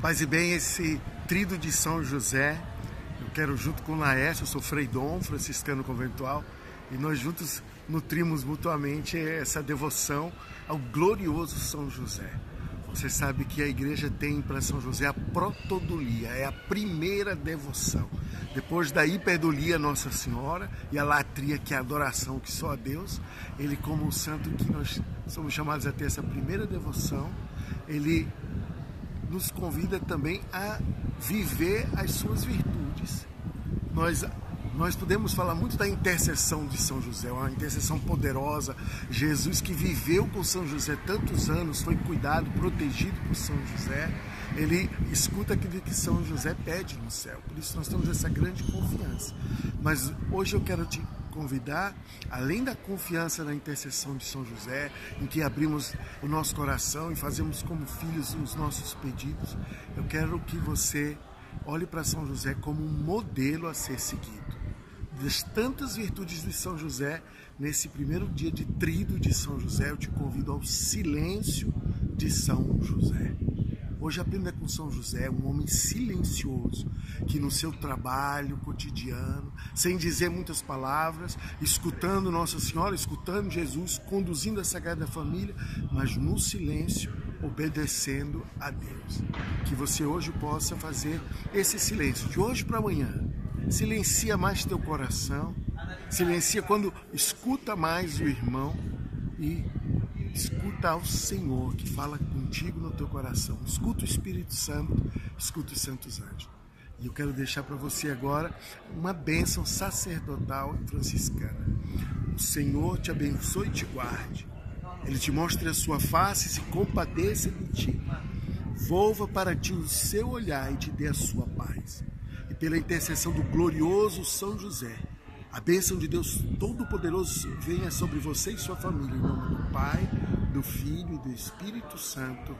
Paz e bem, esse trido de São José, eu quero junto com Laércio, eu sou Frei Dom, franciscano conventual, e nós juntos nutrimos mutuamente essa devoção ao glorioso São José. Você sabe que a igreja tem para São José a protodolia, é a primeira devoção. Depois da hiperdolia Nossa Senhora e a latria, que é a adoração que só a Deus, ele como um santo que nós somos chamados a ter essa primeira devoção, ele nos convida também a viver as suas virtudes. Nós nós podemos falar muito da intercessão de São José, uma intercessão poderosa. Jesus que viveu com São José tantos anos, foi cuidado, protegido por São José. Ele escuta aquilo que São José pede no céu. Por isso nós temos essa grande confiança. Mas hoje eu quero te convidar, além da confiança na intercessão de São José, em que abrimos o nosso coração e fazemos como filhos os nossos pedidos, eu quero que você olhe para São José como um modelo a ser seguido das tantas virtudes de São José, nesse primeiro dia de trido de São José, eu te convido ao silêncio de São José. Hoje aprenda com São José, um homem silencioso, que no seu trabalho cotidiano, sem dizer muitas palavras, escutando Nossa Senhora, escutando Jesus, conduzindo a Sagrada Família, mas no silêncio, obedecendo a Deus. Que você hoje possa fazer esse silêncio, de hoje para amanhã, Silencia mais teu coração. Silencia quando escuta mais o irmão e escuta ao Senhor que fala contigo no teu coração. Escuta o Espírito Santo, escuta os santos anjos. E eu quero deixar para você agora uma bênção sacerdotal franciscana. O Senhor te abençoe e te guarde. Ele te mostre a sua face e se compadeça de ti. Volva para ti o seu olhar e te dê a sua paz pela intercessão do glorioso São José, a bênção de Deus Todo-Poderoso venha sobre você e sua família, em nome do Pai, do Filho e do Espírito Santo.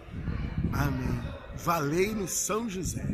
Amém. Valei-nos São José.